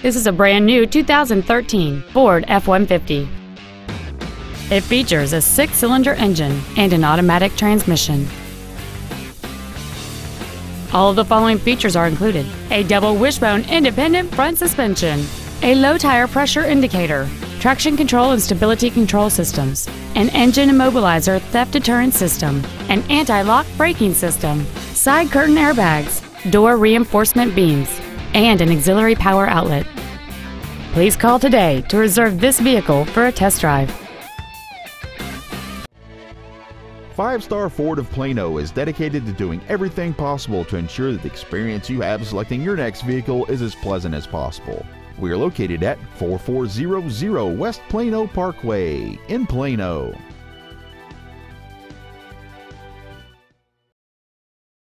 This is a brand new 2013 Ford F-150. It features a six-cylinder engine and an automatic transmission. All of the following features are included. A double wishbone independent front suspension, a low tire pressure indicator, traction control and stability control systems, an engine immobilizer theft deterrent system, an anti-lock braking system, side curtain airbags, door reinforcement beams, and an auxiliary power outlet. Please call today to reserve this vehicle for a test drive. Five Star Ford of Plano is dedicated to doing everything possible to ensure that the experience you have selecting your next vehicle is as pleasant as possible. We are located at 4400 West Plano Parkway in Plano.